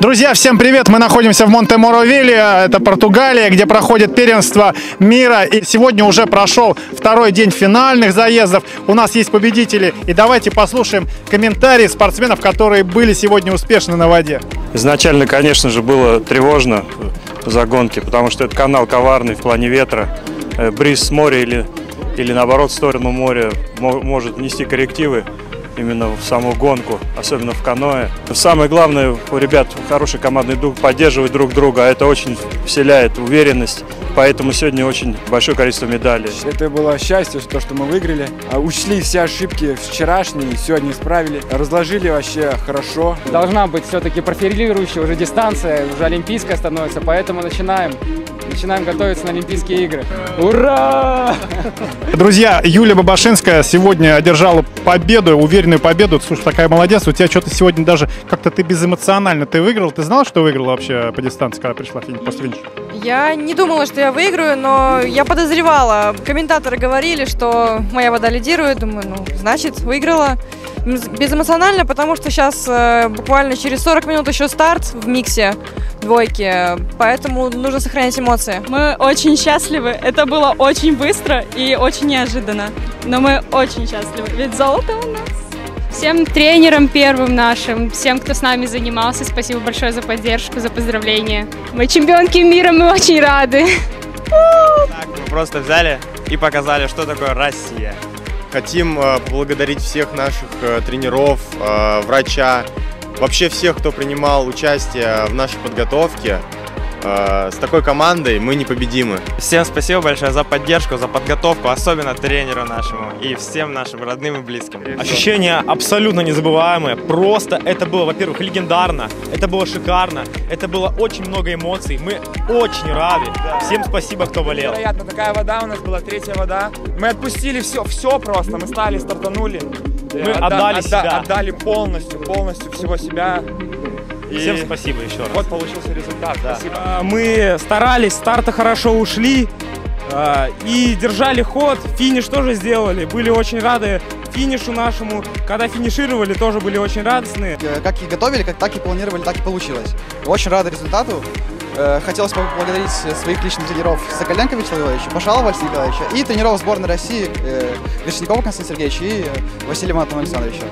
Друзья, всем привет! Мы находимся в Монте-Моровилле, это Португалия, где проходит первенство мира. И сегодня уже прошел второй день финальных заездов. У нас есть победители. И давайте послушаем комментарии спортсменов, которые были сегодня успешны на воде. Изначально, конечно же, было тревожно за гонки, потому что это канал коварный в плане ветра. Э, Бриз с моря или, или наоборот в сторону моря мо- может нести коррективы именно в саму гонку, особенно в каноэ. Самое главное, у ребят хороший командный дух, поддерживать друг друга, а это очень вселяет уверенность. Поэтому сегодня очень большое количество медалей. Это было счастье, то, что мы выиграли. А, Учли все ошибки вчерашние, сегодня исправили. Разложили вообще хорошо. Должна быть все-таки профилирующая уже дистанция, уже олимпийская становится, поэтому начинаем. Начинаем готовиться на Олимпийские игры. Ура! Друзья, Юлия Бабашинская сегодня одержала победу, уверенную победу. Слушай, такая молодец. У тебя что-то сегодня даже как-то ты безэмоционально ты выиграл. Ты знал, что выиграл вообще по дистанции, когда пришла после финиша? Я не думала, что я выиграю, но я подозревала. Комментаторы говорили, что моя вода лидирует. Думаю, ну, значит, выиграла. Безэмоционально, потому что сейчас буквально через 40 минут еще старт в миксе двойки, поэтому нужно сохранять эмоции. Мы очень счастливы. Это было очень быстро и очень неожиданно. Но мы очень счастливы. Ведь золото у нас. Всем тренерам первым нашим, всем, кто с нами занимался, спасибо большое за поддержку, за поздравления. Мы чемпионки мира, мы очень рады. Так, мы просто взяли и показали, что такое Россия. Хотим э, поблагодарить всех наших э, тренеров, э, врача, вообще всех, кто принимал участие в нашей подготовке. Э, С такой командой мы непобедимы. Всем спасибо большое за поддержку, за подготовку, особенно тренеру нашему и всем нашим родным и близким. Ощущения абсолютно незабываемые. Просто это было, во-первых, легендарно, это было шикарно, это было очень много эмоций. Мы очень рады. Всем спасибо, кто болел. Невероятно, такая вода у нас была, третья вода. Мы отпустили все, все просто. Мы стали, стартанули. Мы отдали себя. Отдали полностью, полностью всего себя. И Всем спасибо еще раз. Вот получился результат. Спасибо. А, Мы старались, старта хорошо ушли а, и держали ход. Финиш тоже сделали. Были очень рады финишу нашему. Когда финишировали, тоже были очень радостные. Э, Как и готовили, как так и планировали, так и получилось. Очень рады результату. Э, Хотелось поблагодарить своих личных тренеров Соколенко Вячеслава Ивановича, Пашала Василия Николаевича и тренеров сборной России э, Вишнякова Константина Сергеевича и э, Василия Матана Александровича.